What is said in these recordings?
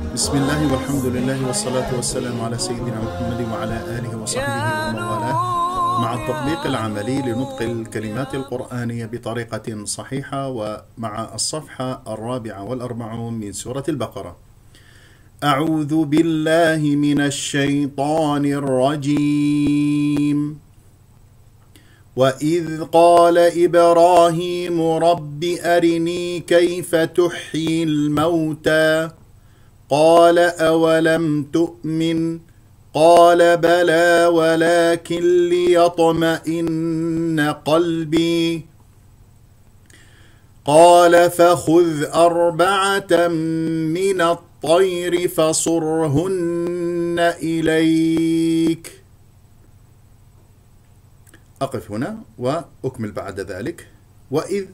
بسم الله والحمد لله والصلاة والسلام على سيدنا محمد وعلى آله وصحبه ومن والاه. مع التطبيق العملي لنطق الكلمات القرآنية بطريقة صحيحة ومع الصفحة الرابعة والأربعون من سورة البقرة. أعوذ بالله من الشيطان الرجيم. وإذ قال إبراهيم رب أرني كيف تحيي الموتى قال أولم تؤمن؟ قال بلى ولكن ليطمئن قلبي. قال فخذ أربعة من الطير فصرهن إليك. أقف هنا وأكمل بعد ذلك. وإذ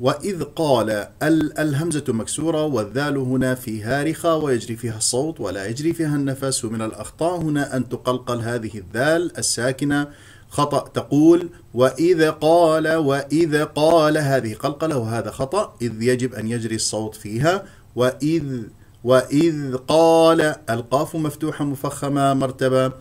وإذ قال ال الهمزة مكسورة والذال هنا فيها رخاء ويجري فيها الصوت ولا يجري فيها النفس ومن الأخطاء. هنا أن تقلقل هذه الذال الساكنة. خطأ تقول وإذ قال وإذ قال هذه قلقلة وهذا خطأ. إذ يجب أن يجري الصوت فيها. وإذ وإذ قال القاف مفتوحة مفخمة مرتبة.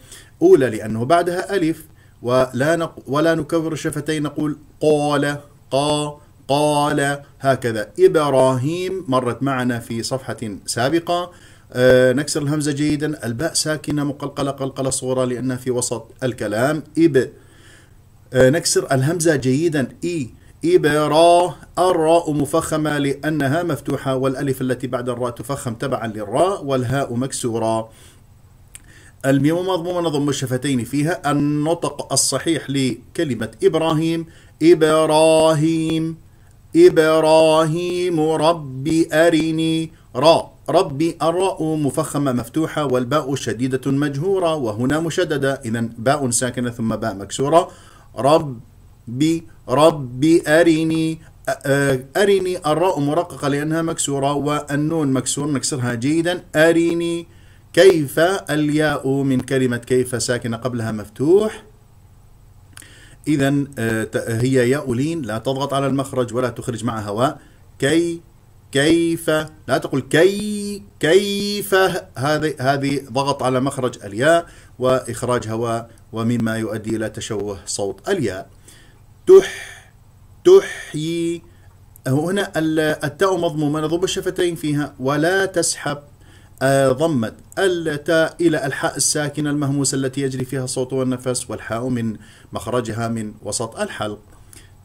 أولى لأنه بعدها ألف. ولا نق ولا نكبر الشفتين نقول قال قا قال هكذا. إبراهيم مرت معنا في صفحة سابقة. آه نكسر الهمزة جيدا. الباء ساكنة مقلقلة قلقلة صورة لأنها في وسط الكلام. إب. آه نكسر الهمزة جيدا. إي. إبرا الراء مفخمة لأنها مفتوحة والألف التي بعد الراء تفخم تبعا للراء والهاء مكسورة. الميم مضمومة نضم الشفتين فيها. النطق الصحيح لكلمة إبراهيم. إبراهيم. إبراهيم ربي أرني را. ربي الراء مفخمة مفتوحة والباء شديدة مجهورة وهنا مشددة. إذا باء ساكنة ثم باء مكسورة. ربي ربي أرني أرني الراء مرققة لأنها مكسورة والنون مكسور. نكسرها جيدا. أرني كيف الياء من كلمة كيف ساكنة قبلها مفتوح. إذا هي ياء لين لا تضغط على المخرج ولا تخرج مع هواء. كي كيف لا تقول كي كيف هذه هذه ضغط على مخرج الياء وإخراج هواء ومما يؤدي إلى تشوه صوت الياء. تح تحيي. هنا التاء مضمومة نضم الشفتين فيها. ولا تسحب. ضمت التاء إلى ألحاء الساكنة المهموسة التي يجري فيها الصوت والنفس والحاء من مخرجها من وسط الحلق.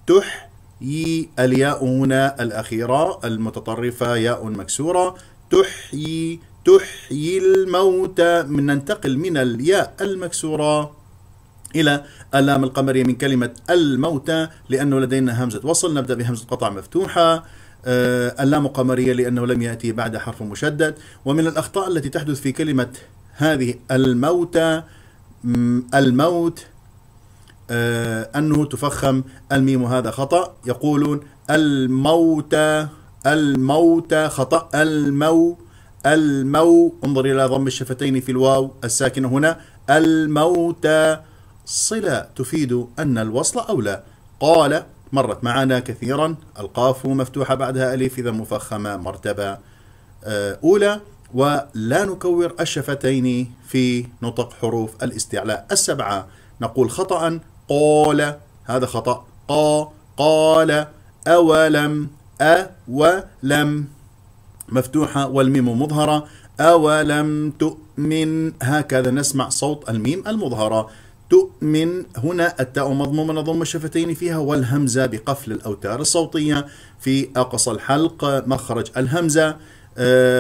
تح يي الياء هنا الأخيرة المتطرفة ياء مكسورة. تحيي تحيي الموتى من ننتقل من الياء المكسورة إلى اللام القمرية من كلمة الموتى لأنه لدينا همزة وصل. نبدأ بهمزة قطع مفتوحة. اللام قمرية لأنه لم يأتي بعد حرف مشدد. ومن الأخطاء التي تحدث في كلمة هذه الموتى الموت أنه تفخم الميم هذا خطأ. يقولون الموتى الموتى خطأ المو المو. انظر إلى ضم الشفتين في الواو الساكنة هنا. الموتى صلة تفيد أن الوصل أولى قال مرت معنا كثيرا. القاف مفتوحة بعدها ألف إذا مفخمة مرتبة. أولى ولا نكور الشفتين في نطق حروف الاستعلاء. السبعة نقول خطأ قال. هذا خطأ. قا قال. أولم أ ولم مفتوحة والميم مظهرة. أولم تؤمن؟ هكذا نسمع صوت الميم المظهرة. تؤمن هنا التاء مضمومة نضم الشفتين فيها والهمزة بقفل الأوتار الصوتية في أقصى الحلق مخرج الهمزة.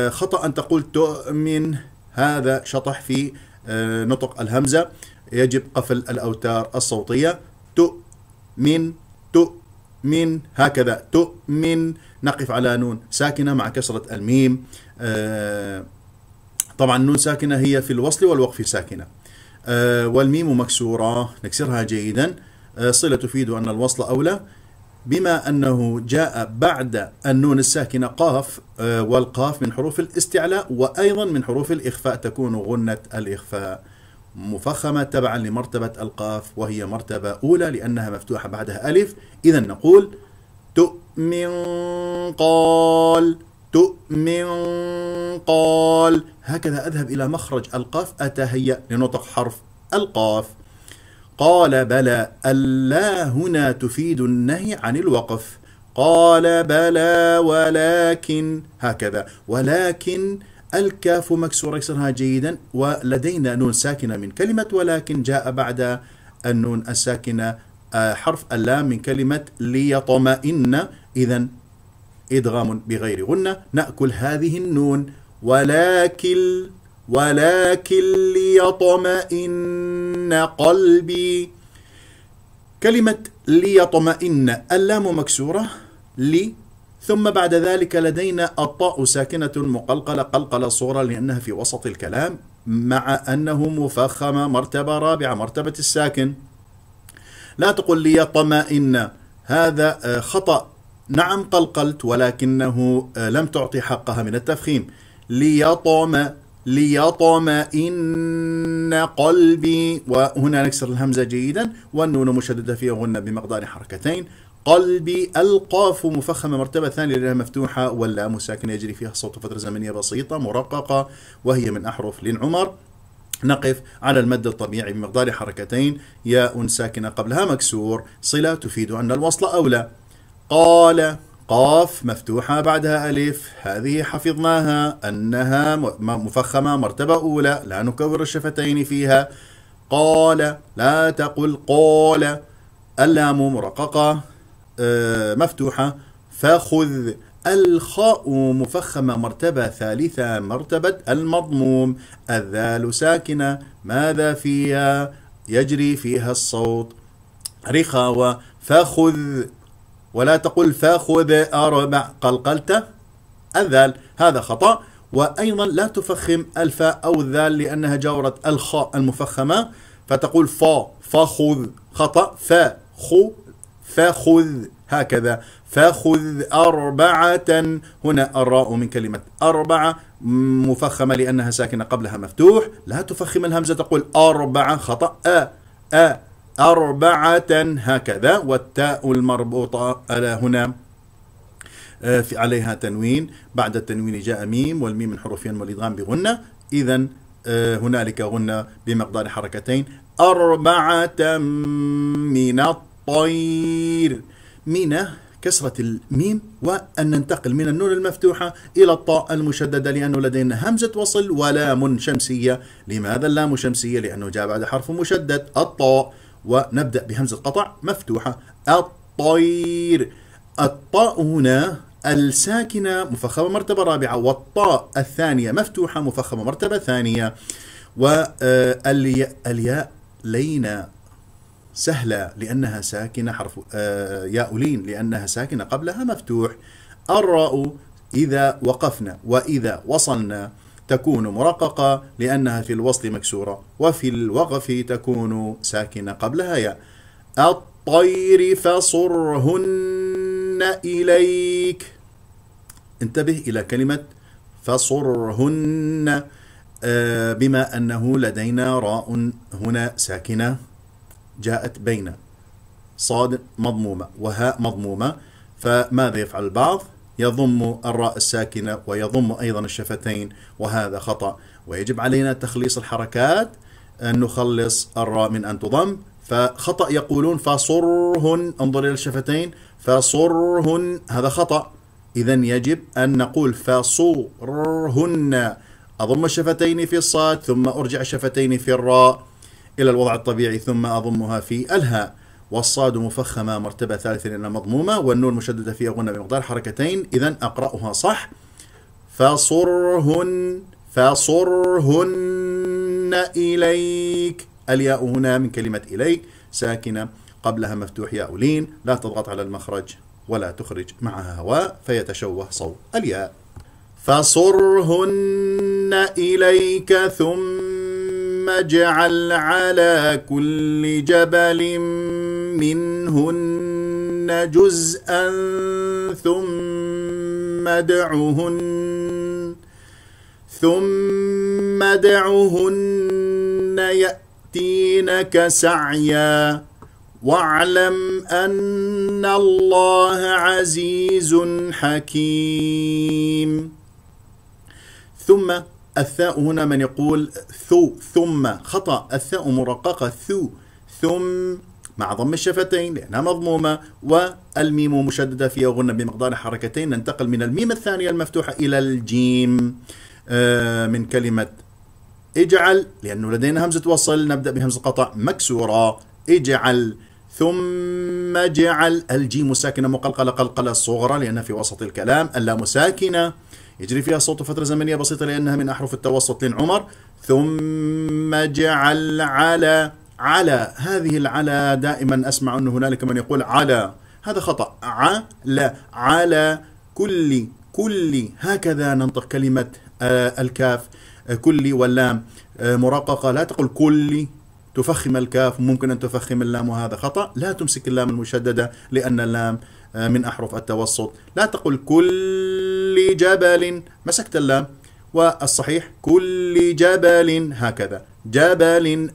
خطأ أن تقول تؤمن هذا شطح في نطق الهمزة. يجب قفل الأوتار الصوتية. تؤمن تؤمن هكذا. تؤمن نقف على نون ساكنة مع كسرة الميم. طبعا نون ساكنة هي في الوصل والوقف ساكنة. والميم مكسورة. نكسرها جيدا. صلة تفيد أن الوصل أولى. بما أنه جاء بعد النون الساكنة قاف والقاف من حروف الاستعلاء وأيضا من حروف الإخفاء تكون غنة الإخفاء. مفخمة تبعا لمرتبة القاف وهي مرتبة أولى لأنها مفتوحة بعدها ألف. إذا نقول تؤمن قال. تؤمن. قال هكذا أذهب إلى مخرج القاف أتهيأ لنطق حرف القاف. قال بلى ألا هنا تفيد النهي عن الوقف. قال بلى ولكن هكذا. ولكن الكاف مكسورة يكسرها جيدا ولدينا نون ساكنة من كلمة ولكن جاء بعد النون الساكنة آه، حرف اللام من كلمة ليطمئن. إذا إدغام بغير غنة نأكل هذه النون. ولكن ولكن ليطمئن قلبي. كلمة ليطمئن اللام مكسورة لي ثم بعد ذلك لدينا الطاء ساكنة مقلقلة قلقلة صورة لأنها في وسط الكلام مع أنه مفخمة مرتبة رابعة مرتبة الساكن. لا تقل ليطمئن. هذا آه، خطأ. نعم قلقلت ولكنه آه، لم تعطي حقها من التفخيم. ليطم ليطمئن قلبي وهنا نكسر الهمزة جيدا والنون مشددة فيها غنة بمقدار حركتين. قلبي ألقاف مفخمة مرتبة ثانية لأنها مفتوحة واللام ساكنة يجري فيها صوت فترة زمنية بسيطة مرققة وهي من أحرف للعمر نقف على المد الطبيعي بمقدار حركتين. ياء ساكنة قبلها مكسور. صلة تفيد أن الوصل أولى قال قاف مفتوحة بعدها ألف. هذه حفظناها أنها مفخمة مرتبة أولى لا نكور الشفتين فيها. قال لا تقل قال. اللام مرققة آه، مفتوحة. فخذ الخاء مفخمة مرتبة ثالثة مرتبة المضموم. الذال ساكنة ماذا فيها؟ يجري فيها الصوت. رخاوة. فخذ ولا تقل فخذ أربع قلقلت. الذال هذا خطأ. وأيضا لا تفخم الفاء أو الذال لأنها جاورت الخاء المفخمة. فتقول فا فخذ خطأ. فخذ فخذ هكذا. فخذ أربعة. هنا الراء من كلمة أربعة مفخمة لأنها ساكنة قبلها مفتوح. لا تفخم الهمزة تقول أربعة خطأ. أ أ أربعة هكذا والتاء المربوطة على هنا آه، في عليها تنوين. بعد التنوين جاء ميم والميم من حروف والإدغام بغنة. إذا آه، هنالك غنة بمقدار حركتين. أربعة من الطير. من كسرة الميم وأن ننتقل من النون المفتوحة إلى الطاء المشددة لأنه لدينا همزة وصل ولام شمسية. لماذا اللام شمسية؟ لأنه جاء بعد حرف مشدد الطاء. ونبدأ بهمزة قطع مفتوحة. الطير. الطاء هنا الساكنة مفخمة مرتبة رابعة والطاء الثانية مفتوحة مفخمة مرتبة ثانية. والياء لينا سهلة لأنها ساكنة حرف آه، ياء لين لأنها ساكنة قبلها مفتوح. الراء إذا وقفنا وإذا وصلنا تكون مرققة لأنها في الوصل مكسورة وفي الوقف تكون ساكنة قبلها ياء. الطير فصرهن إليك. انتبه إلى كلمة فصرهن آه، بما أنه لدينا راء هنا ساكنة جاءت بين صاد مضمومة وهاء مضمومة فماذا يفعل البعض؟ يضم الراء الساكنة ويضم أيضا الشفتين وهذا خطأ. ويجب علينا تخليص الحركات أن نخلص الراء من أن تضم. فخطأ يقولون فصرهن انظر إلى الشفتين فصرهن هذا خطأ. إذا يجب أن نقول فصورهن أضم الشفتين في الصاد ثم أرجع الشفتين في الراء إلى الوضع الطبيعي ثم أضمها في الهاء. والصاد مفخمة مرتبة ثالثة لأنها مضمومة والنون مشددة فيها غنة بمقدار حركتين إذا أقرأها صح. فصرهن فصرهن إليك. الياء هنا من كلمة إليك ساكنة قبلها مفتوح ياء لين لا تضغط على المخرج ولا تخرج معها هواء فيتشوه صوت الياء. فصرهن إليك ثم اجعل على كل جبل منهن جزءا ثم ادعهن ثم ادعهن يأتينك سعيا. واعلم أن الله عزيز حكيم. ثم الثاء هنا من يقول ثو ثم خطأ الثاء مرققة ثو ثم مع ضم الشفتين لأنها مضمومة والميم مشددة فيها غنة بمقدار حركتين. ننتقل من الميم الثانية المفتوحة إلى الجيم. آه، من كلمة اجعل لأنه لدينا همزة وصل نبدأ بهمزة قطع مكسورة. اجعل ثم جعل. الجيم ساكنة مقلقلة قلقلة صغرى لأنها في وسط الكلام. اللام ساكنة. يجري فيها الصوت فترة زمنية بسيطة لأنها من أحرف التوسط للعمر. ثم جعل على. على هذه العلى دائما أسمع أن هنالك من يقول على. هذا خطأ. على على كل كل هكذا ننطق كلمة آه، الكاف. آه، كل واللام آه، مرققة لا تقل كل تفخم الكاف. ممكن أن تفخم اللام وهذا خطأ. لا تمسك اللام المشددة لأن اللام من أحرف التوسط. لا تقل كل جبل مسكت اللام. والصحيح كل جبل هكذا. جبل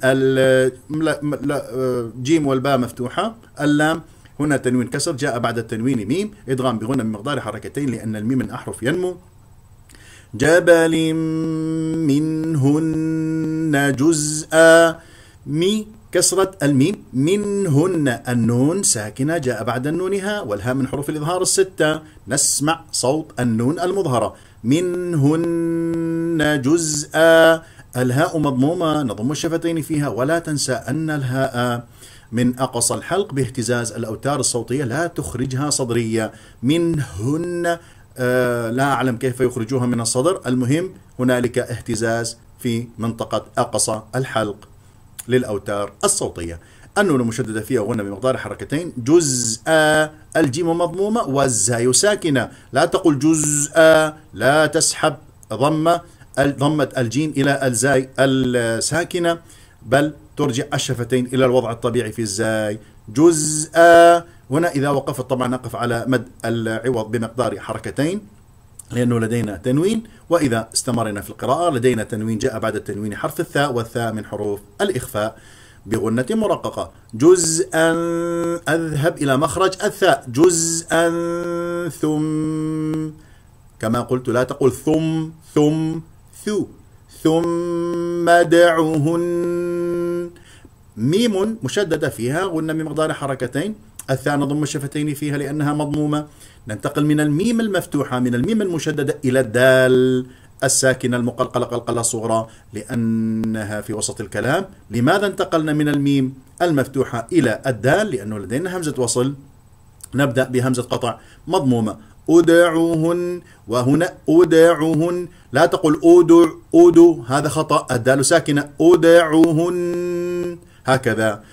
الجيم والباء مفتوحة. اللام هنا تنوين كسر جاء بعد التنوين ميم. إدغام بغنة بمقدار حركتين لأن الميم من أحرف ينمو. جبل منهن جزءا. مي كسرة الميم. منهن النون ساكنة جاء بعد النونها والهاء من حروف الإظهار الستة. نسمع صوت النون المظهرة. منهن جزءا. الهاء مضمومة نضم الشفتين فيها. ولا تنسى أن الهاء من أقصى الحلق باهتزاز الأوتار الصوتية. لا تخرجها صدرية. منهن آه لا أعلم كيف يخرجوها من الصدر. المهم هنالك اهتزاز في منطقة أقصى الحلق للأوتار الصوتية. النون مشددة فيها غنة بمقدار حركتين. جزء الجيم مضمومة. والزاي ساكنة. لا تقل جزء لا تسحب ضمة. ضمة الجيم إلى الزاي الساكنة بل ترجع الشفتين إلى الوضع الطبيعي في الزاي. جزء هنا إذا وقفت طبعا نقف على مد العوض بمقدار حركتين لأنه لدينا تنوين وإذا استمرنا في القراءة لدينا تنوين جاء بعد التنوين حرف الثاء والثاء من حروف الإخفاء بغنة مرققة. جزءا أذهب إلى مخرج الثاء. جزءا ثم كما قلت لا تقول ثم ثم ثو ثم دعوهن ميم مشددة فيها غنة بمقدار حركتين. الثاء نضم الشفتين فيها لأنها مضمومة. ننتقل من الميم المفتوحة من الميم المشددة إلى الدال. الساكنة المقلقلة قلقلة صغرى لأنها في وسط الكلام. لماذا انتقلنا من الميم المفتوحة إلى الدال؟ لأنه لدينا همزة وصل. نبدأ بهمزة قطع مضمومة. أدعوهن وهنا أدعوهن. لا تقل أدع أدو هذا خطأ. الدال ساكنة. أدعوهن. هكذا.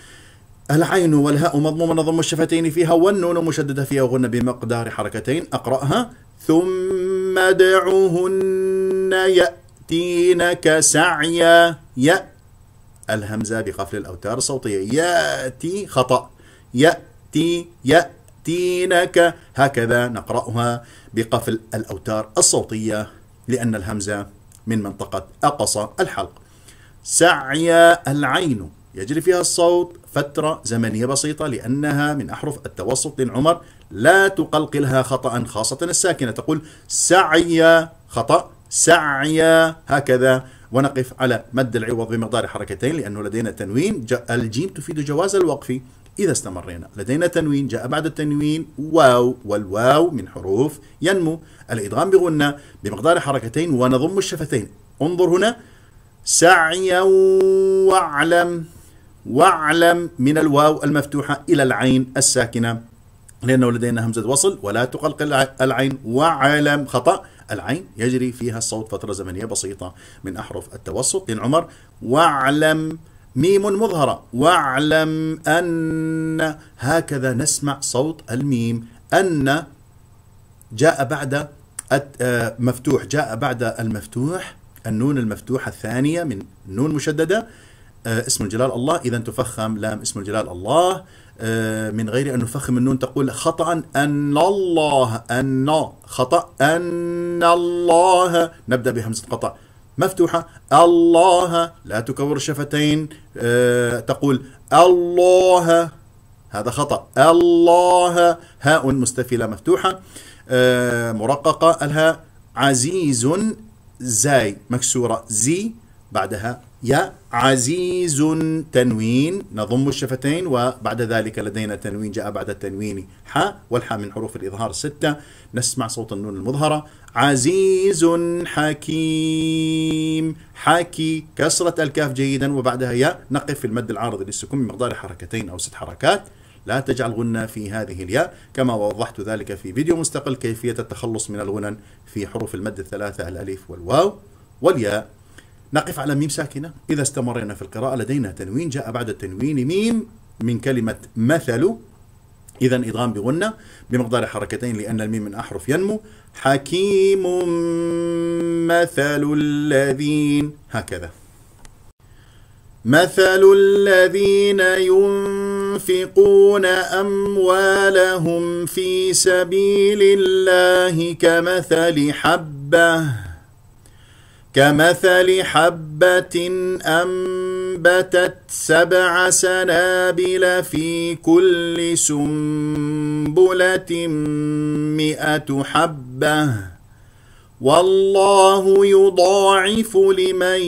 العين والهاء مضمومة نضم الشفتين فيها والنون مشددة فيها وغنى بمقدار حركتين. أقرأها. ثم دعوهن يأتينك سعيا. يأ. الهمزة بقفل الأوتار الصوتية. يأتي خطأ. يأتي يأتينك هكذا نقرأها بقفل الأوتار الصوتية لأن الهمزة من منطقة أقصى الحلق. سعيا العين. يجري فيها الصوت فترة زمنية بسيطة لأنها من أحرف التوسط للعمر. لا تقلقلها خطأ خاصة الساكنة تقول سعي خطأ. سعي هكذا. ونقف على مد العوض بمقدار حركتين لأنه لدينا تنوين. الجيم تفيد جواز الوقف. إذا استمرينا. لدينا تنوين جاء بعد التنوين واو والواو من حروف ينمو. الإدغام بغنة بمقدار حركتين ونضم الشفتين. انظر هنا. سعيا واعلم واعلم من الواو المفتوحة إلى العين الساكنة. لأنه لدينا همزة وصل ولا تقلقل العين. وعلم خطأ. العين يجري فيها الصوت فترة زمنية بسيطة من أحرف التوسط. للعمر واعلم ميم مظهرة. واعلم أن هكذا نسمع صوت الميم. أن جاء بعد آه، مفتوح. جاء بعد المفتوح. النون المفتوحة الثانية من نون مشددة. آه، اسم الجلال الله. إذا تفخم لام اسم الجلال الله. آه، من غير أن نفخم النون تقول خطأ أن الله. أن خطأ أن الله. نبدأ بهمزة قطع مفتوحة. الله لا تكور الشفتين آه، تقول الله هذا خطأ. الله هاء مستفلة مفتوحة. آه، مرققة. الهاء عزيز زاي. مكسورة زي. بعدها يا عزيز تنوين. نضم الشفتين وبعد ذلك لدينا تنوين جاء بعد التنوين حاء والحاء من حروف الإظهار الستة نسمع صوت النون المظهرة. عزيز حكيم. حكي كسرة الكاف جيدا وبعدها ياء. نقف في المد العارض للسكون بمقدار حركتين أو ست حركات. لا تجعل غنة في هذه الياء. كما وضحت ذلك في فيديو مستقل كيفية التخلص من الغنن في حروف المد الثلاثة الألف والواو والياء. نقف على ميم ساكنة. إذا استمرينا في القراءة لدينا تنوين جاء بعد التنوين ميم من كلمة مثل. إذا إدغام بغنة بمقدار حركتين لأن الميم من أحرف ينمو. حكيم مثل الذين. هكذا. مثل الذين ينفقون أموالهم في سبيل الله كمثل حبة. كمثل حبة أنبتت سبع سنابل في كل سنبلة مئة حبة. والله يضاعف لمن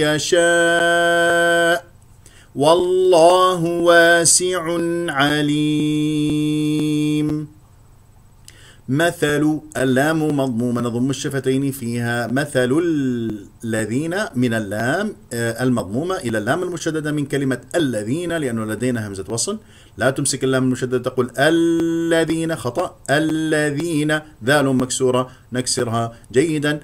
يشاء. والله واسع عليم. مثل اللام مضمومة. نضم الشفتين فيها مثل الذين من اللام آه، المضمومة إلى اللام المشددة من كلمة الذين لأنه لدينا همزة وصل. لا تمسك اللام المشددة تقول الذين خطأ. الذين ذال مكسورة نكسرها جيدا.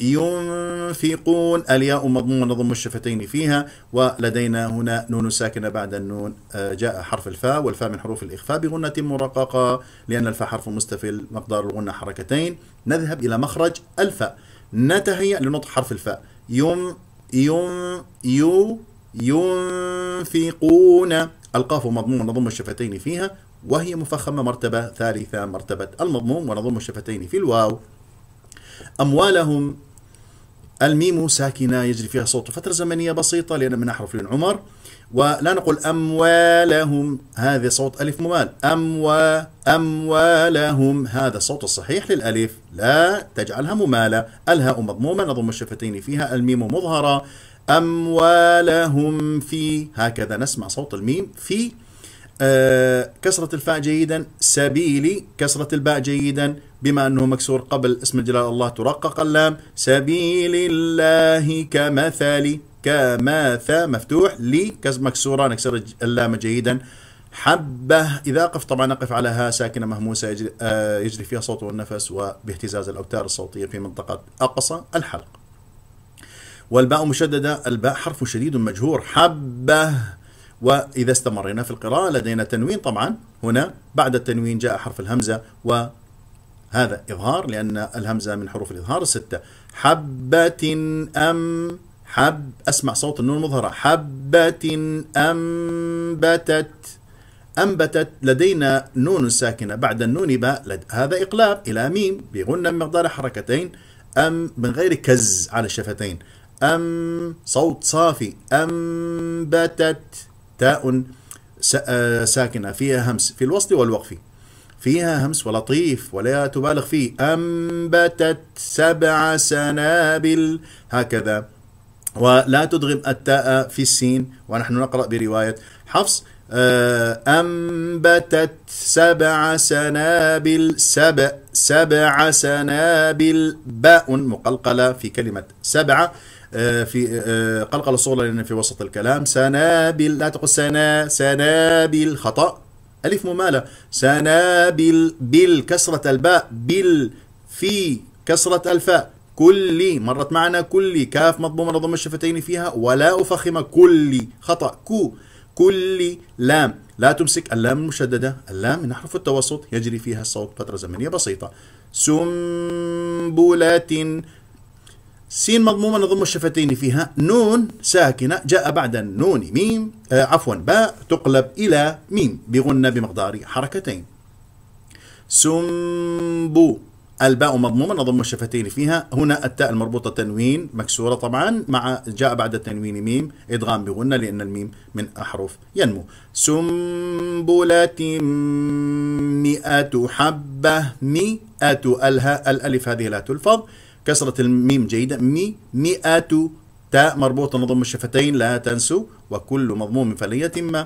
ينفقون. الياء مضمومة نضم الشفتين فيها ولدينا هنا نون ساكنة بعد النون آه، جاء حرف الفاء والفاء من حروف الإخفاء بغنة مرققة لأن الفاء حرف مستفل مقدار الغنة حركتين. نذهب إلى مخرج الفاء. نتهيأ لنطق حرف الفاء. يم يم يو ينفقون. القاف مضموم نضم الشفتين فيها وهي مفخمة مرتبة ثالثة مرتبة المضموم ونضم الشفتين في الواو. أموالهم. الميم ساكنة يجري فيها صوت فترة زمنية بسيطة لأن من أحرف عمر. ولا نقول أموالهم هذا صوت ألف ممال. أموا أموالهم هذا الصوت الصحيح للألف. لا تجعلها ممالة. الهاء مضمومة نضم الشفتين فيها الميم مظهرة. أموالهم في هكذا نسمع صوت الميم في آه كسرة الفاء جيدا سبيلي كسرة الباء جيدا بما أنه مكسور قبل اسم الجلال الله ترقق اللام. سبيل الله كمثل كماثا مفتوح لي مكسورة نكسر اللام جيدا. حبة إذا أقف طبعا أقف على ها ساكنة مهموسة يجري, آه يجري فيها صوت والنفس وباهتزاز الأوتار الصوتية في منطقة أقصى الحلق والباء مشددة الباء حرف شديد مجهور. حبة وإذا استمرنا في القراءة لدينا تنوين طبعا. هنا بعد التنوين جاء حرف الهمزة وهذا إظهار لأن الهمزة من حروف الإظهار الستة حبة أم حب أسمع صوت النون المظهرة. حبة أنبتت أنبتت لدينا نون ساكنة. بعد النون باء هذا إقلاب إلى ميم بغنى مقدار حركتين. أم من غير كز على الشفتين أم صوت صافي. أنبتت تاء آه، ساكنة. فيها همس. في الوصل والوقف. فيها همس ولطيف ولا تبالغ فيه. أنبتت سبع سنابل. هكذا. ولا تدغم التاء في السين. ونحن نقرأ برواية حفص. آه، أنبتت سبع سنابل. سبع سبع سنابل. باء مقلقلة في كلمة سبعة في آه، قلقلة صغرى لأن في وسط الكلام سنابل لا تقول سنا سنابل خطأ. ألف ممالة سنابل بال كسرة الباء بال في كسرة الفاء. كلي مرت معنا كلي كاف مضمومة نضم الشفتين فيها ولا أفخم كلي خطأ. كو كلي لام. لا تمسك اللام المشددة. اللام من أحرف التوسط يجري فيها الصوت فترة زمنية بسيطة. سنبلات سين مضمومة نضم الشفتين فيها نون ساكنة جاء بعد النون ميم آه عفوا باء تقلب إلى ميم بغنة بمقدار حركتين. سنبو. الباء مضمومة نضم الشفتين فيها. هنا التاء المربوطة تنوين مكسورة طبعا مع جاء بعد التنوين ميم إدغام بغنة لأن الميم من أحرف ينمو. سنبلة مئة حبة مئة ألها الألف هذه لا تلفظ. كسرة الميم جيدة. مي مئة تاء مربوطة نضم الشفتين لا تنسوا. وكل مضموم فلن يتم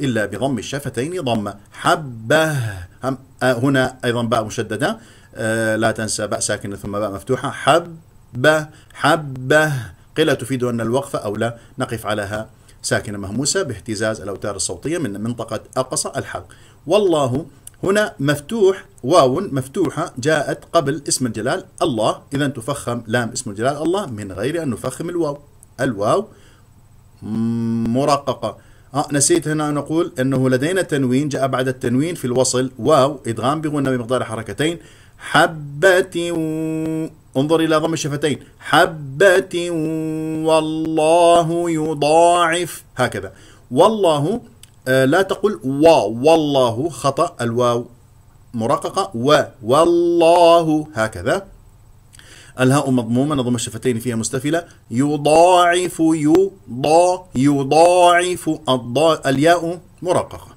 إلا بضم الشفتين ضمة حبة. آه، هنا أيضا باء مشددة. آه، لا تنسى باء ساكنة ثم باء مفتوحة. حبة. حبة. قلة تفيد أن الوقف أو لا نقف عليها ساكنة مهموسة باهتزاز الأوتار الصوتية من منطقة أقصى الحلق والله هنا مفتوح واو مفتوحة جاءت قبل اسم الجلال الله. إذا تفخم لام اسم الجلال الله من غير أن نفخم الواو. الواو مرققة. آه نسيت هنا نقول أنه لدينا تنوين جاء بعد التنوين في الوصل. واو إدغام بغنى بمقدار حركتين. حبة انظر إلى ضم الشفتين. حبة والله يضاعف. هكذا. والله لا تقل واو. والله خطأ. الواو مرققة. و. والله هكذا. الهاء مضمومة. نضم الشفتين فيها مستفلة يضاعف يضا يضاعف. الضاء الياء مرققة.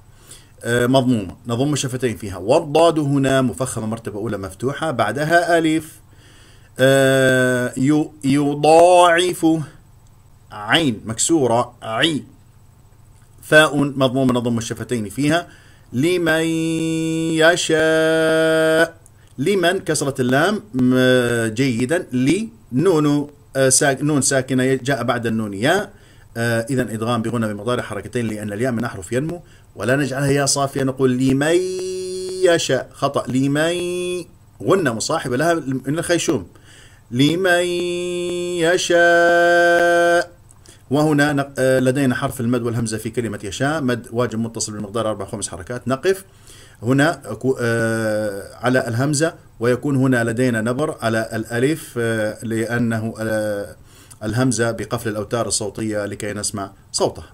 آه، مضمومة. نضم الشفتين فيها. والضاد هنا مفخمة. مرتبة أولى مفتوحة. بعدها ألف. آه، يضاعف. عين مكسورة. عي. فاء مضمومة نضم الشفتين فيها. لمن يشاء. لمن كسرة اللام جيدا. لي نون آه، ساك نون ساكنة جاء بعد النون ياء آه إذا إدغام بغنى بمقدار حركتين لأن الياء من أحرف ينمو. ولا نجعلها ياء صافية نقول لمن يشاء. خطأ. لمن غنى مصاحبة لها من الخيشوم. لمن يشاء. وهنا آه، لدينا حرف المد والهمزة في كلمة يشاء. مد واجب متصل بمقدار أربع خمس حركات. نقف. هنا آه، على الهمزة ويكون هنا لدينا نبر على الألف آه، لأنه الهمزة بقفل الأوتار الصوتية لكي نسمع صوتها.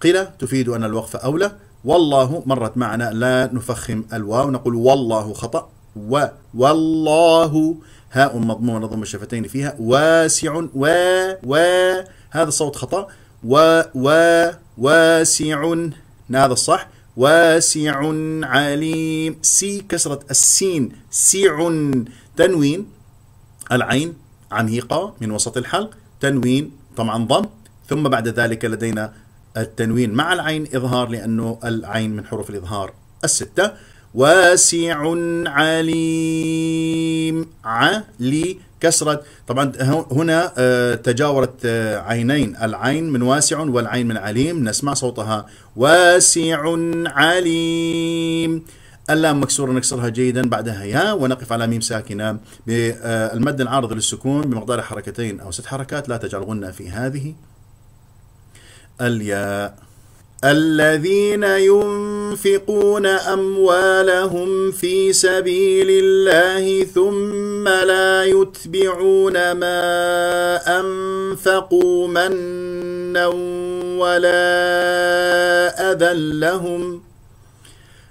قيل تفيد أن الوقف أولى. والله مرت معنا لا نفخم الواو. نقول والله خطأ. و والله هاء مضمومة نضم الشفتين فيها. واسع و و هذا الصوت خطأ. و و واسع هذا الصح. واسع عليم. سي كسرة السين. سع تنوين. العين عميقة من وسط الحلق. تنوين طبعا ضم. ثم بعد ذلك لدينا التنوين مع العين إظهار لأنه العين من حروف الإظهار الستة. واسع عليم. علي كسرة طبعا هنا آه، تجاورت آه، عينين. العين من واسع والعين من عليم. نسمع صوتها. واسع عليم. اللام مكسورة نكسرها جيدا بعدها. يا ونقف على ميم ساكنة. بالمد العارض للسكون بمقدار حركتين أو ست حركات لا تجعل غنة في هذه الياء. الذين ينفقون أموالهم في سبيل الله ثم لا يتبعون ما أنفقوا منا ولا أذى لهم.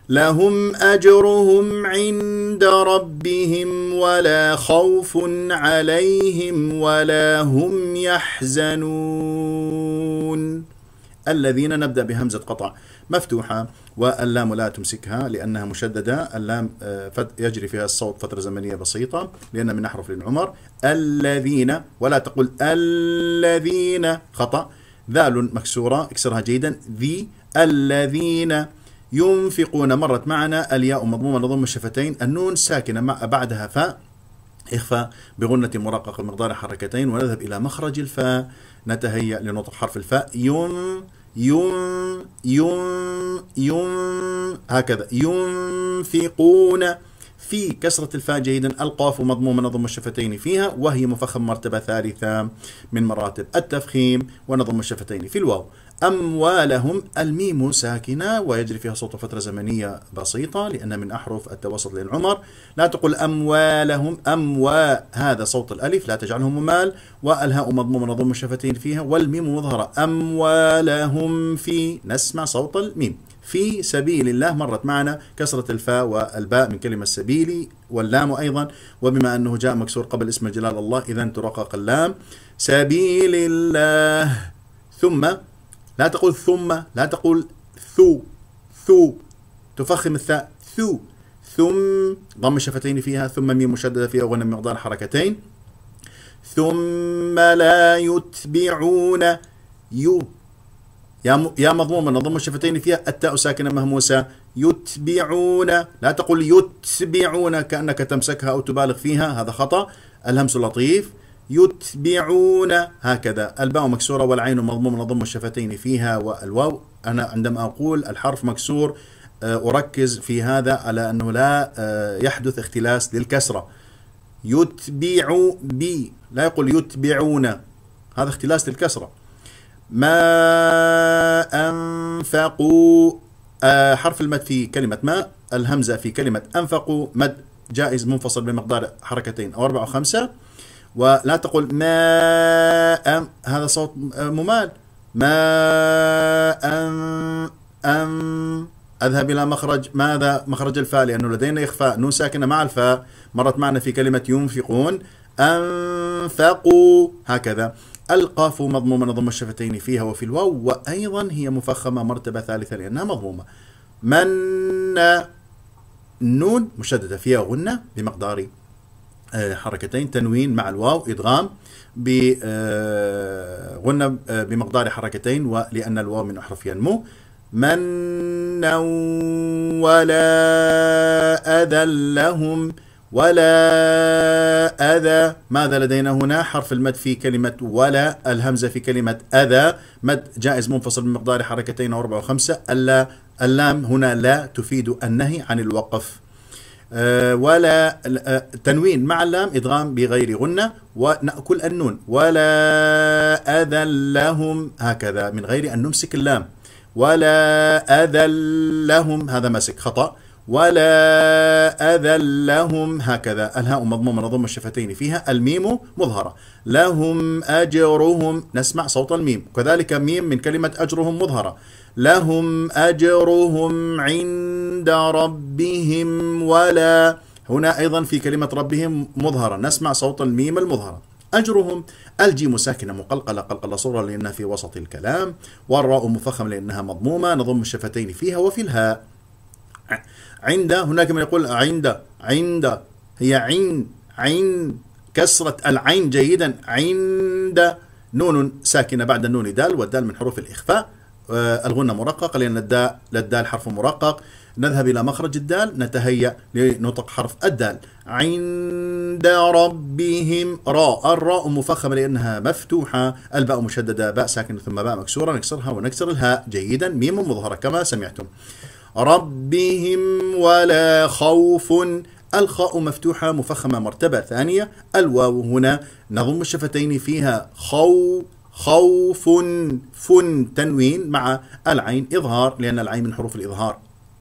لهم أجرهم عند ربهم ولا خوف عليهم ولا هم يحزنون. الذين نبدأ بهمزة قطع مفتوحة واللام لا تمسكها لأنها مشددة. اللام آه، يجري فيها الصوت فترة زمنية بسيطة لأن من أحرف للعمر. الذين ولا تقول الذين خطأ. ذال مكسورة اكسرها جيدا. ذي الذين ينفقون. مرت معنا الياء مضمومة لضم الشفتين. النون ساكنة مع بعدها فاء إخفاء بغنة مرققة مقدار حركتين ونذهب إلى مخرج الفاء. نتهيأ لنطق حرف الفاء. ين ين ين ين هكذا. ينفقون. في كسرة الفاء جيدا. القاف مضمومة نضم الشفتين فيها. وهي مفخم مرتبة ثالثة من مراتب التفخيم. ونضم الشفتين في الواو. أموالهم. الميم ساكنة ويجري فيها صوت فترة زمنية بسيطة لأن من أحرف التوسط للعمر. لا تقول أموالهم أموا هذا صوت الألف لا تجعله ممال. والهاء مضمومة نضم الشفتين فيها والميم مظهرة. أموالهم في نسمع صوت الميم. في سبيل الله مرت معنا كسرة الفاء والباء من كلمة سبيلي واللام أيضا. وبما أنه جاء مكسور قبل اسم جلال الله إذا ترقق اللام. سبيل الله. ثم لا تقول ثم لا تقول ثو ثو تفخم الثاء ثو ثم ضم الشفتين فيها ثم ميم مشددة فيها وغنى مقدار حركتين. ثم لا يتبعون يو يا يا مضمومة نضم الشفتين فيها التاء ساكنة مهموسة. يتبعون لا تقل يتبعون كأنك تمسكها أو تبالغ فيها هذا خطأ. الهمس لطيف. يتبعون. هكذا. الباء مكسورة والعين مضمومة نضم الشفتين فيها والواو. أنا عندما أقول الحرف مكسور آه، أركز في هذا على أنه لا آه، يحدث اختلاس للكسرة. يتبع بي لا يقول يتبعون. هذا اختلاس للكسرة. ما أنفقوا آه، حرف المد في كلمة ما. الهمزة في كلمة أنفقوا. مد جائز منفصل بمقدار حركتين أو أربعة أو خمسة. ولا تقول ما هذا صوت ممال. ما أم أم أذهب إلى مخرج ماذا مخرج الفاء؟ لأنه لدينا إخفاء. نون ساكنة مع الفاء. مرت معنا في كلمة ينفقون. أنفقوا. هكذا. القاف مضمومة نضم الشفتين فيها وفي الواو. وأيضا هي مفخمة مرتبة ثالثة لأنها مضمومة. من نون مشددة فيها غنة بمقدار حركتين تنوين مع الواو إدغام بغنة آه، آه، بمقدار حركتين ولأن الواو من أحرف ينمو. منا ولا أذى لهم ولا أذى. ماذا لدينا هنا؟ حرف المد في كلمة ولا الهمزة في كلمة أذى. مد جائز منفصل بمقدار حركتين أو وخمسة اللا اللام هنا لا تفيد النهي عن الوقف. ولا أه تنوين مع اللام إدغام بغير غنة ونأكل النون. ولا أذى لهم هكذا من غير أن نمسك اللام. ولا أذى لهم هذا مسك خطأ. ولا أذى لهم هكذا. الهاء مضمومة نضم الشفتين فيها الميم مظهرة. لهم أجرهم نسمع صوت الميم. كذلك ميم من كلمة أجرهم مظهرة. لهم أجرهم عند ربهم ولا. هنا أيضا في كلمة ربهم مظهرة نسمع صوت الميم المظهرة. أجرهم الجيم ساكنة مقلقلة قلقلة صورة لأنها في وسط الكلام. والراء مفخم لأنها مضمومة. نضم الشفتين فيها وفي الهاء. عند هناك من يقول عند عند. هي عين عين. كسرة العين جيدا. عند. نون ساكنة بعد النون دال والدال من حروف الإخفاء. آه، الغنة مرققة لأن الدا الدال حرف مرقق. نذهب إلى مخرج الدال نتهيأ لنطق حرف الدال. عند ربهم راء الراء مفخمة لأنها مفتوحة الباء مشددة باء ساكنة ثم باء مكسورة. نكسرها ونكسر الهاء جيدا ميم مظهرة كما سمعتم. ربهم ولا خوف. الخاء مفتوحة مفخمة مرتبة ثانية. الواو هنا نضم الشفتين فيها خو خوف فن تنوين مع العين إظهار لأن العين من حروف الإظهار.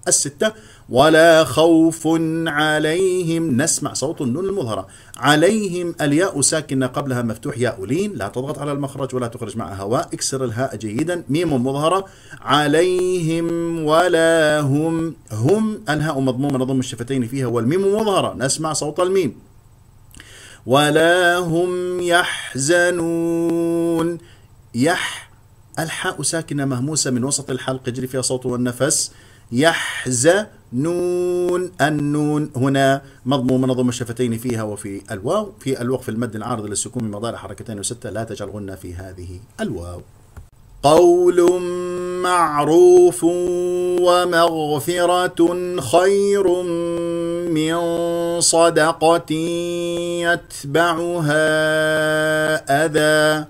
الستة ولا خوف عليهم نسمع صوت النون المظهرة. عليهم الياء ساكنة قبلها مفتوح ياء لين لا تضغط على المخرج ولا تخرج مع هواء. اكسر الهاء جيدا ميم مظهرة. عليهم ولا هم هم الهاء مضمومة نضم الشفتين فيها والميم مظهرة. نسمع صوت الميم. ولا هم يحزنون. يح الحاء ساكنة مهموسة من وسط الحلق يجري فيها صوت والنفس. يحزنون. النون هنا مضموم منظم الشفتين فيها وفي الواو. في الوقف المد العارض للسكون بمضارع حركتين وستة لا تجعلهن في هذه الواو. قول معروف ومغفرة خير من صدقة يتبعها أذى.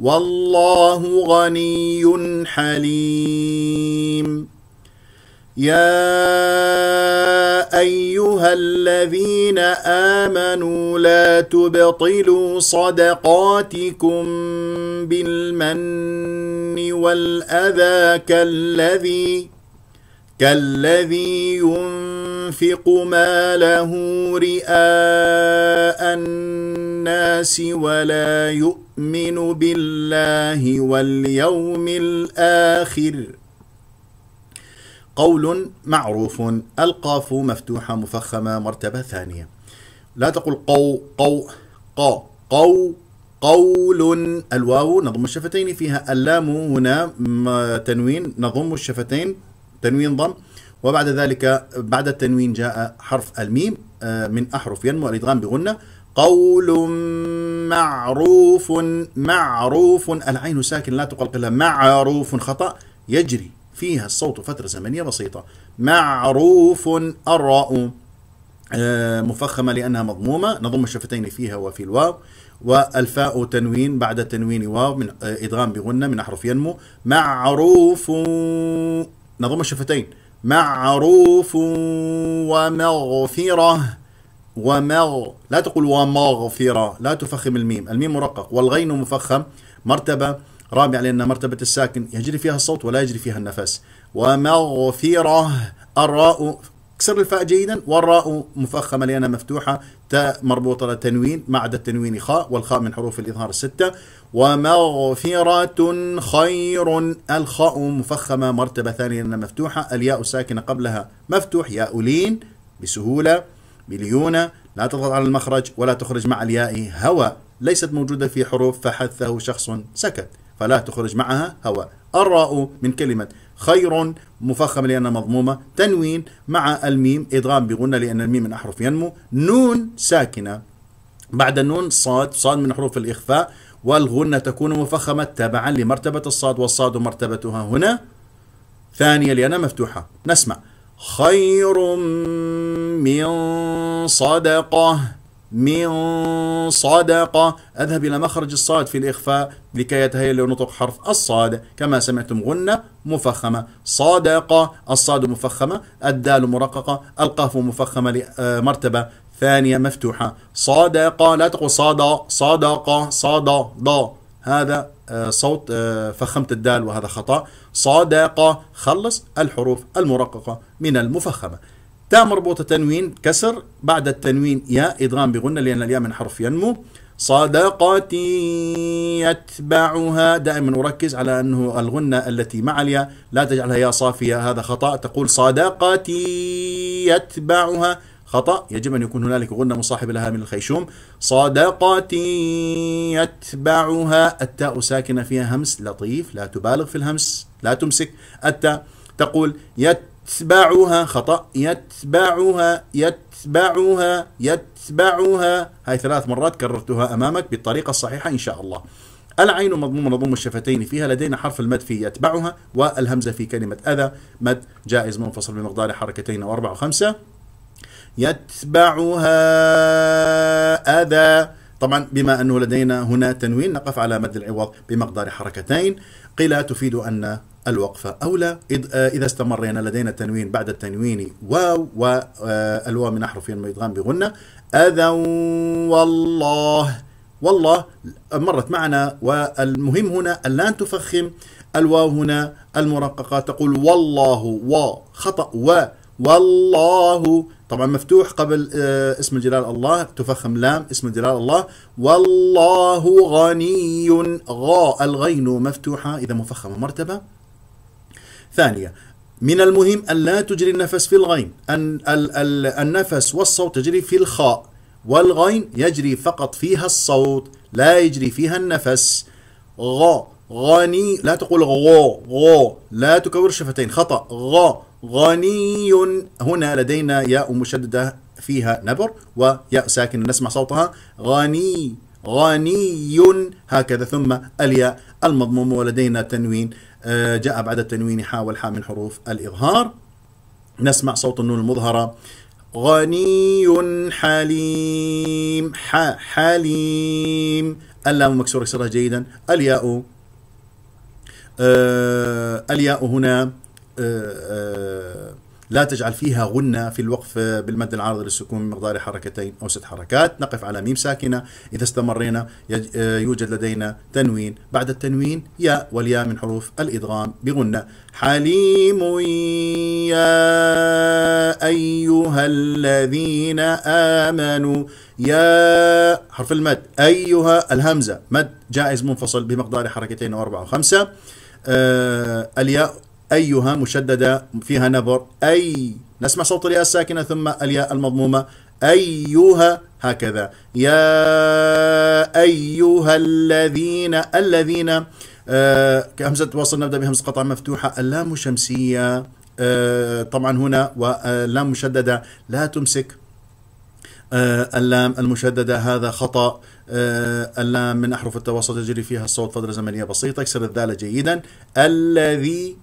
والله غني حليم. يا ايها الذين امنوا لا تبطلوا صدقاتكم بالمن والاذى كالذي كالذي ينفق ماله رئاء الناس ولا يؤمن بالله واليوم الآخر قول معروف. القاف مفتوحة مفخمة مرتبة ثانية. لا تقول قو قو قا. قو قول. الواو نضم الشفتين فيها اللام هنا تنوين نضم الشفتين تنوين ضم. وبعد ذلك بعد التنوين جاء حرف الميم آه، من أحرف ينمو الإدغام بغنة. قول معروف معروف. العين ساكن لا تقلقلها معروف خطأ. يجري. فيها الصوت فترة زمنية بسيطة. معروف الراء. آه، مفخمة لأنها مضمومة. نضم الشفتين فيها وفي الواو. والفاء تنوين بعد التنوين واو من آه، إدغام بغنة من أحرف ينمو. معروف. نضم الشفتين. معروف ومغفرة. ومغ. لا تقول ومغفرة. لا تفخم الميم. الميم مرقق. والغين مفخم. مرتبة. رابعة لأن مرتبة الساكن يجري فيها الصوت ولا يجري فيها النفس. ومغفرة الراء كسر الفاء جيدا والراء مفخمة لأنها مفتوحة تاء مربوطة تنوين مع التنوين خاء والخاء من حروف الإظهار الستة. ومغفرة خير الخاء مفخمة مرتبة ثانية لأنها مفتوحة الياء ساكنة قبلها مفتوح ياء لين بسهولة بليونة لا تضغط على المخرج ولا تخرج مع الياء هواء ليست موجودة في حروف فحثه شخص سكت. فلا تخرج معها هواء الراء من كلمة خير مفخم لأنها مضمومة. تنوين مع الميم إدغام بغنة لأن الميم من أحرف ينمو. نون ساكنة. بعد النون صاد صاد من حروف الإخفاء. والغنة تكون مفخمة تبعا لمرتبة الصاد والصاد مرتبتها هنا. ثانية لأنها مفتوحة. نسمع. خير من صدقة. من صدقة أذهب إلى مخرج الصاد في الإخفاء. لكي يتهيأ لنطق حرف الصاد. كما سمعتم غنة مفخمة. صدقة الصاد مفخمة. الدال مرققة. القاف مفخمة لمرتبة ثانية مفتوحة. صدقة لا تقول صاد. صدقة صاد. ضا هذا آه، صوت آه، فخمت الدال وهذا خطأ. صدقة خلص. الحروف المرققة من المفخمة. تاء مربوطة تنوين كسر بعد التنوين ياء إدغام بغنة لأن الياء من حرف ينمو. صدقة يتبعها. دائما أركز على أنه الغنة التي مع الياء لا تجعلها ياء صافية هذا خطأ. تقول صدقة يتبعها. خطأ. يجب أن يكون هنالك غنة مصاحبة لها من الخيشوم. صدقة يتبعها. التاء ساكنة فيها همس لطيف لا تبالغ في الهمس لا تمسك. التاء تقول يتبعها خطأ يتبعها يتبعها يتبعها. هاي ثلاث مرات كررتها أمامك بالطريقة الصحيحة إن شاء الله. العين مضمومة نضم الشفتين فيها لدينا حرف المد في يتبعها والهمزة في كلمة أذى. مد جائز منفصل بمقدار حركتين أو أربعة وخمسة يتبعها أذى. طبعا بما أنه لدينا هنا تنوين نقف على مد العوض بمقدار حركتين. قيل تفيد أن الوقفة. أولى إذا استمرينا لدينا تنوين بعد التنوين واو والواو من أحرف ينمو بغنة. أذى والله والله مرت معنا. والمهم هنا أن لا تفخم. الواو هنا المرققة تقول والله و خطأ و والله. طبعا مفتوح قبل آه، اسم الجلال الله. تفخم لام اسم الجلال الله. والله غني غاء الغين مفتوحة. إذا مفخمة مرتبة. ثانية من المهم أن لا تجري النفس في الغين أن النفس والصوت تجري في الخاء والغين يجري فقط فيها الصوت لا يجري فيها النفس. غا غني لا تقول غو غو لا تكور الشفتين خطأ. غا غني هنا لدينا ياء مشددة فيها نبر وياء ساكن نسمع صوتها. غني غني هكذا ثم الياء المضمومة ولدينا تنوين. جاء بعد التنوين حاء والحاء من حروف الإظهار. نسمع صوت النون المظهرة. غني حليم. ح حليم. اللام مكسورة يكسرها جيدا. الياء. آه الياء هنا. لا تجعل فيها غنة في الوقف بالمد العارض للسكون من مقدار حركتين أو ست حركات. نقف على ميم ساكنة. إذا استمرينا يوجد لدينا تنوين. بعد التنوين ياء والياء من حروف الإدغام بغنة حليم يا أيها الذين آمنوا. يا حرف المد. أيها الهمزة. مد جائز منفصل بمقدار حركتين أو أربعة وخمسة آه الياء أيها مشددة فيها نبر أي نسمع صوت الياء الساكنة ثم الياء المضمومة أيها هكذا. يا أيها الذين الذين آه همزة وصل نبدأ بهمزة قطع مفتوحة اللام شمسية آه طبعا هنا واللام مشددة لا تمسك آه اللام المشددة هذا خطأ آه اللام من أحرف التوسط يجري فيها الصوت فترة زمنية بسيطة اكسر الذال جيدا. الذي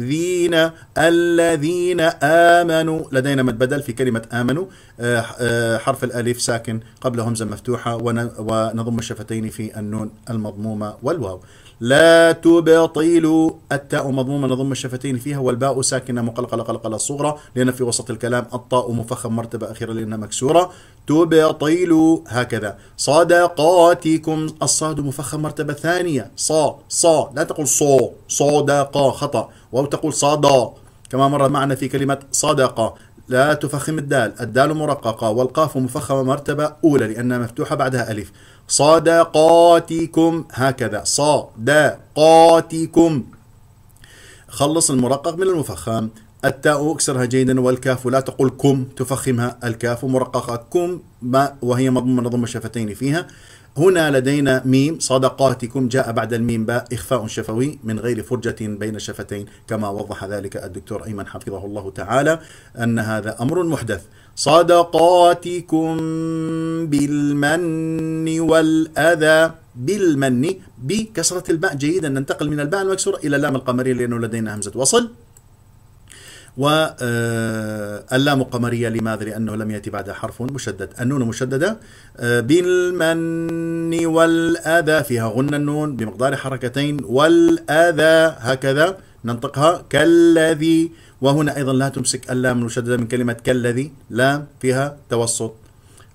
ذين الذين آمنوا. لدينا مد بدل في كلمة آمنوا. آه، آه، حرف الألف ساكن قبل همزة مفتوحة ونضم الشفتين في النون المضمومة والواو. لا تبطلوا التاء مضمومة نضم الشفتين فيها والباء ساكنة مقلقلة قلقلة صغرى لأن في وسط الكلام الطاء مفخم مرتبة أخيرة لأنها مكسورة. تبطلوا هكذا. صدقاتكم الصاد مفخم مرتبة ثانية. صا صا لا تقول صو صدقة خطأ. أو تقول صدا كما مر معنا في كلمة صدقة لا تفخم الدال. الدال مرققة والقاف مفخمة مرتبة أولى لأنها مفتوحة بعدها ألف. صدقاتكم هكذا. صدقاتكم خلص المرقق من المفخم. التاء اكسرها جيدا والكاف لا تقول كم. تفخمها الكاف مرققة كم. وهي مضمومة نضم الشفتين فيها. هنا لدينا ميم صدقاتكم. جاء بعد الميم باء إخفاء شفوي من غير فرجة بين الشفتين كما وضح ذلك الدكتور أيمن حفظه الله تعالى أن هذا أمر محدث. صدقاتكم بالمن والأذى. بالمن بكسرة الباء جيدا ننتقل من الباء المكسورة إلى اللام القمرية لأنه لدينا همزة وصل. واللام قمرية لماذا؟ لأنه لم يأتي بعدها حرف مشدد. النون مشددة آه، بالمن والأذى فيها غن النون بمقدار حركتين والأذى هكذا ننطقها. كالذي وهنا أيضا لا تمسك اللام المشددة من كلمة كالذي لام فيها توسط.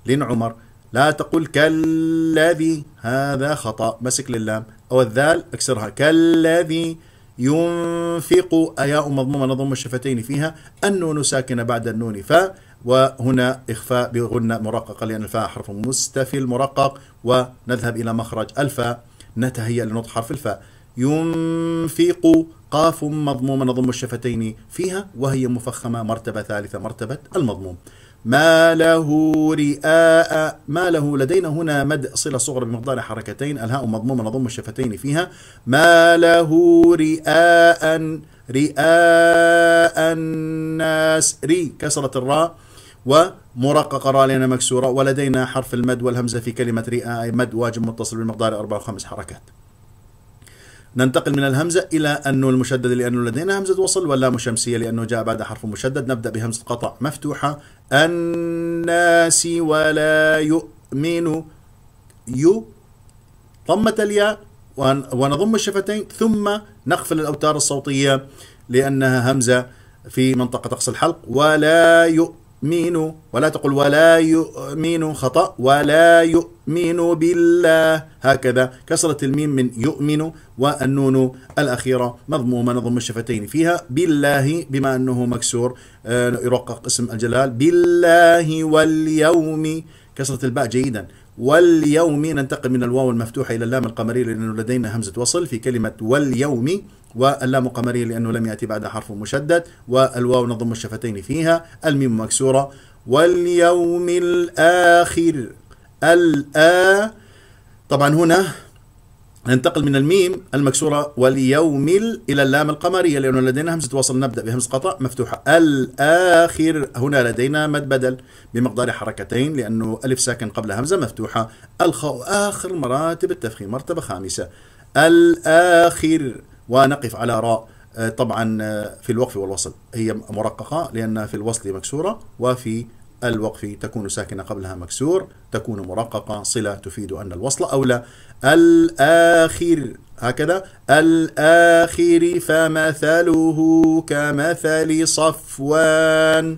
لين عمر لا تقول كالذي هذا خطأ. مسك للام. أو الذال اكسرها. كالذي ينفق أياء مضمومة نضم الشفتين فيها النون ساكنة بعد النون فاء وهنا إخفاء بغنة مرققة لأن الفاء حرف مستفل مرقق ونذهب إلى مخرج الفاء نتهيأ لنطق حرف الفاء. ينفق قاف مضمومة نضم الشفتين فيها وهي مفخمة مرتبة ثالثة مرتبة المضموم. ما له رئاء ما له لدينا هنا مد صلة صغرى بمقدار حركتين الهاء مضمومة نضم الشفتين فيها. ما له رئاء رئاء الناس ري كسرة الراء ومرققة راء لنا مكسورة ولدينا حرف المد والهمزة في كلمة رئاء مد واجب متصل بمقدار أربع وخمس حركات. ننتقل من الهمزة إلى النون المشدد لأنه لدينا همزة وصل واللام شمسية لأنه جاء بعد حرف مشدد. نبدأ بهمزة قطع مفتوحة. الناس ولا يؤمن. يو ضمة الياء ونضم الشفتين. ثم نقفل الأوتار الصوتية لأنها همزة في منطقة أقصى الحلق. ولا يؤمن يؤمن ولا تقل ولا يؤمن خطأ ولا يؤمن بالله. هكذا كسرة الميم من يؤمن والنون الأخيرة مضمومة نضم الشفتين فيها بالله بما أنه مكسور. آه، يرقق اسم الجلال. بالله واليوم. كسرة الباء جيدا. واليوم ننتقل من الواو المفتوحة إلى اللام القمرية لأنه لدينا همزة وصل في كلمة واليوم. واللام قمرية لأنه لم يأتي بعد حرف مشدد والواو نضم الشفتين فيها الميم مكسورة. واليوم الآخر الآ طبعا هنا ننتقل من الميم المكسورة. واليوم إلى اللام القمرية لأنه لدينا همزة وصل نبدأ بهمزة قطع مفتوحة. الآخر هنا لدينا مد بدل بمقدار حركتين لأنه ألف ساكن قبل همزة مفتوحة. الخاء آخر مراتب التفخيم مرتبة خامسة. الآخر ونقف على راء. آه، طبعا آه، في الوقف والوصل. هي مرققة لأنها في الوصل مكسورة وفي الوقف تكون ساكنة قبلها مكسور تكون مرققة صلة تفيد أن الوصل أولى الآخر هكذا. الآخر فمثله كمثل صفوان.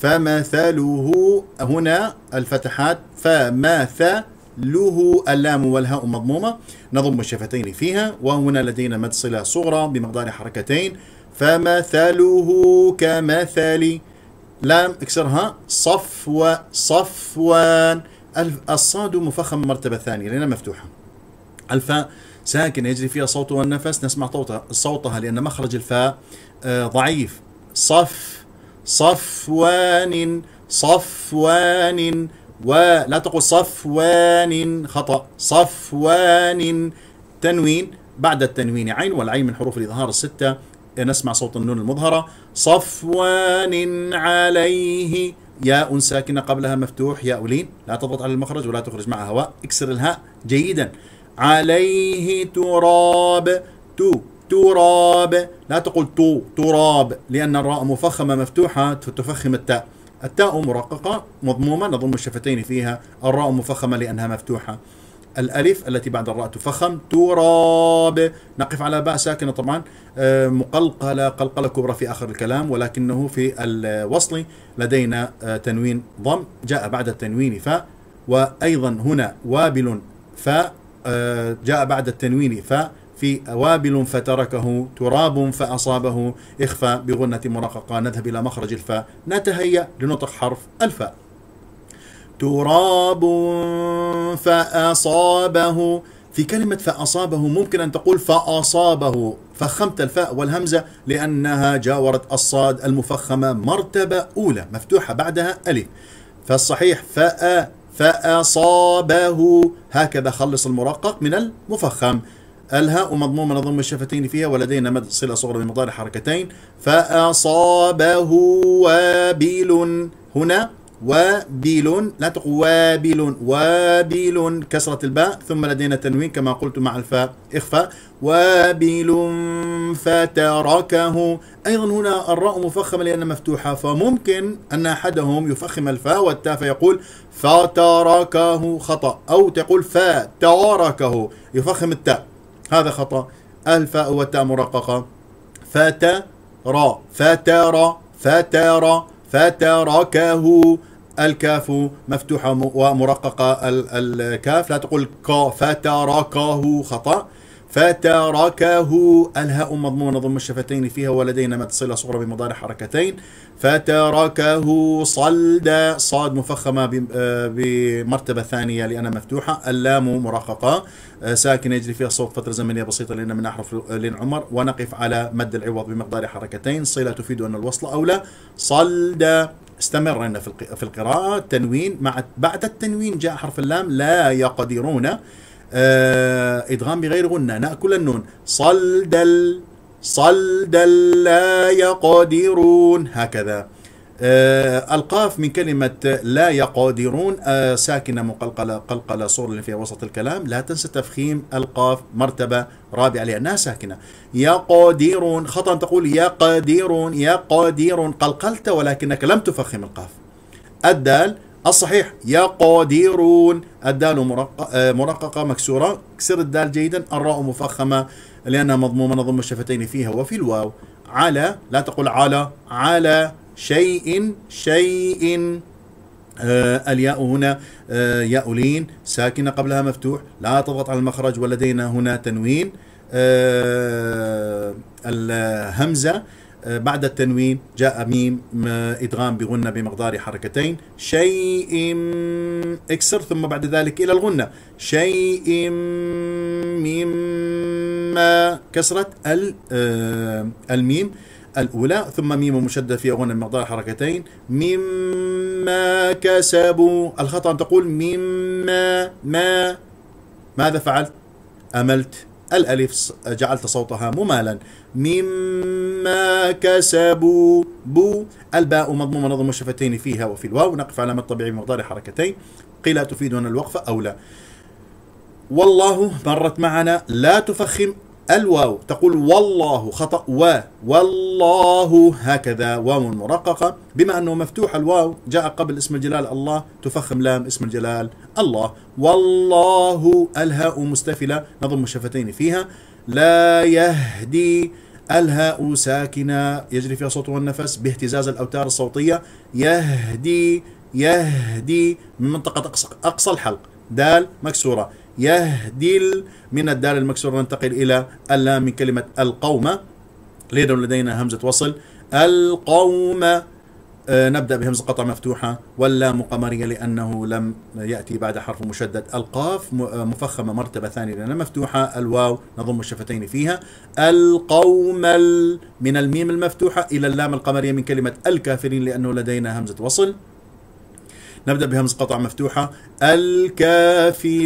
فمثله هنا الفتحات فمثله اللام والهاء مضمومة نضم الشفتين فيها وهنا لدينا مد صلة صغرى بمقدار حركتين فمثله كمثل لام اكسرها صفو صفوان. الصاد مفخم مرتبة ثانية لأنها مفتوحة. الفاء ساكن يجري فيها صوت والنفس نسمع صوتها لأن مخرج الفاء آه، ضعيف. صف صفوان صفوان ولا تقول صفوان خطأ. صفوان تنوين. بعد التنوين عين والعين من حروف الإظهار الستة. نسمع صوت النون المظهرة. صفوان عليه. ياء ساكنة قبلها مفتوح. ياء لين. لا تضغط على المخرج ولا تخرج معها هواء. اكسر الهاء جيدا. عليه تراب. تو. تراب لا تقول تو تراب لأن الراء مفخمة مفتوحة تفخم التاء. التاء مرققة مضمومة نضم الشفتين فيها. الراء مفخمة لأنها مفتوحة. الألف التي بعد الراء تفخم تراب. نقف على باء ساكنة طبعا. آه، مقلقلة قلقلة كبرى في آخر الكلام ولكنه في الوصل لدينا آه، تنوين ضم. جاء بعد التنوين فاء وأيضا هنا وابل فاء آه، جاء بعد التنوين فاء. في وابل فتركه تراب فأصابه. إخفاء بغنة مرققة نذهب إلى مخرج الفاء. نتهيأ لنطق حرف الفاء. تراب فأصابه. في كلمة فأصابه ممكن أن تقول فأصابه. فخمت الفاء والهمزة لأنها جاورت الصاد المفخمة مرتبة أولى مفتوحة بعدها ألف. فالصحيح فأ فأصابه. هكذا خلص المرقق من المفخم. الهاء مضمومة نضم الشفتين فيها ولدينا مد صلة صغرى بمقدار حركتين فأصابه وابل هنا وابل لا تقول وابل وابل كسرة الباء ثم لدينا تنوين كما قلت مع الفاء إخفاء وابل فتركه. أيضا هنا الراء مفخمة لأنها مفتوحة فممكن أن أحدهم يفخم الفاء والتاء فيقول فتركه خطأ أو تقول فتركه يفخم التاء. هذا خطأ. الفاء والتاء مرققة. فترى. فترى. فترى. فتركه. الكاف مفتوحة ومرققة. الكاف. لا تقول كا فتركه. خطأ. فتركه. الهاء مضمونة ضم الشفتين فيها ولدينا صلة صغرى بمضارع حركتين. فتركه صلدا صاد مفخمة آه، بمرتبة ثانية لأنها مفتوحة. اللام مرققة آه، ساكن يجري فيها صوت فترة زمنية بسيطة لأن من أحرف لين عمر ونقف على مد العوض بمقدار حركتين. صلة تفيد أن الوصل أولى صلدا استمرنا في القراءة. تنوين. مع بعد التنوين جاء حرف اللام. لا يقدرون. إدغام بغير غنة نأكل النون. صلدل صلدل لا يقدرون هكذا. آه القاف من كلمة لا يقادرون آه ساكنة مقلقلة قلقلة صور اللي فيها وسط الكلام. لا تنسى تفخيم القاف مرتبة رابعة لأنها ساكنة. يقادرون خطأ تقول يقادرون يقادرون قلقلت ولكنك لم تفخم القاف. الدال الصحيح. يقادرون الدال آه، مرققة مكسورة. كسر الدال جيدا. الراء مفخمة لأنها مضمومة. نضم الشفتين فيها وفي الواو. على لا تقول على على شيء شيء. آه الياء هنا آه ياء لين. ساكنة قبلها مفتوح. لا تضغط على المخرج. ولدينا هنا تنوين. آه الهمزة. بعد التنوين جاء ميم إدغام بغنة بمقدار حركتين. شيء إكسر ثم بعد ذلك إلى الغنة. شيء مما كسرة آه، الميم الأولى ثم ميم مشدد في أغنى مقدار حركتين. مما كسبوا الخطأ أن تقول مما ما ماذا فعلت؟ أملت. الألف جعلت صوتها ممالا. مما كسبوا بو. الباء مضمومة نظم الشفتين فيها وفي الواو. نقف على الطبيعي بمقدار حركتين. قيل تفيد هنا الوقفة أو لا؟ والله مرت معنا لا تفخم الواو. تقول والله خطأ و. والله هكذا. واو مرققة. بما أنه مفتوح الواو جاء قبل اسم الجلال الله تفخم لام اسم الجلال الله. والله الهاء مستفلة. نضم الشفتين فيها. لا يهدي الهاء ساكنة يجري فيها صوت والنفس باهتزاز الأوتار الصوتية. يهدي يهدي. من منطقة أقصى الحلق. دال مكسورة. يهدي من الدال المكسورة ننتقل إلى اللام من كلمة القوم. لدينا همزة وصل. القوم. آه، نبدأ بهمزة قطع مفتوحة. واللام قمرية لأنه لم يأتي بعد حرف مشدد. القاف آه، مفخمة مرتبة ثانية لأنها مفتوحة. الواو نضم الشفتين فيها. القوم من الميم المفتوحة إلى اللام القمرية من كلمة الكافرين لأنه لدينا همزة وصل. نبدأ بهمز قطع مفتوحة. الكافرين.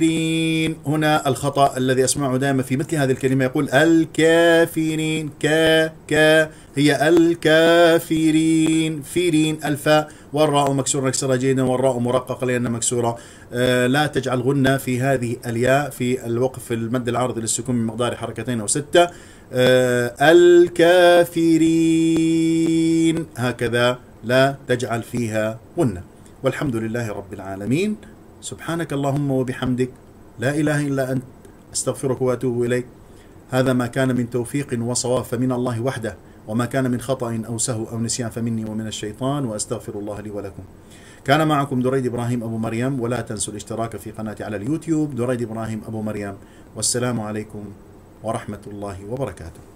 هنا الخطأ الذي أسمعه دائما في مثل هذه الكلمة. يقول الكافرين. كا كا هي الكافرين. فيرين الفاء والراء مكسورة نكسرها جيدا والراء مرققة لأنها مكسورة. آه لا تجعل غنة في هذه الياء في الوقف المد العرضي للسكون من مقدار حركتين أو ستة. آه الكافرين. هكذا لا تجعل فيها غنة والحمد لله رب العالمين. سبحانك اللهم وبحمدك. لا إله إلا أنت. أستغفرك وأتوب إليك. هذا ما كان من توفيق وصواب فمن الله وحده وما كان من خطأ أو سهو أو نسيان فمني ومن الشيطان وأستغفر الله لي ولكم. كان معكم دريد إبراهيم أبو مريم ولا تنسوا الاشتراك في قناتي على اليوتيوب دريد إبراهيم أبو مريم. والسلام عليكم ورحمة الله وبركاته.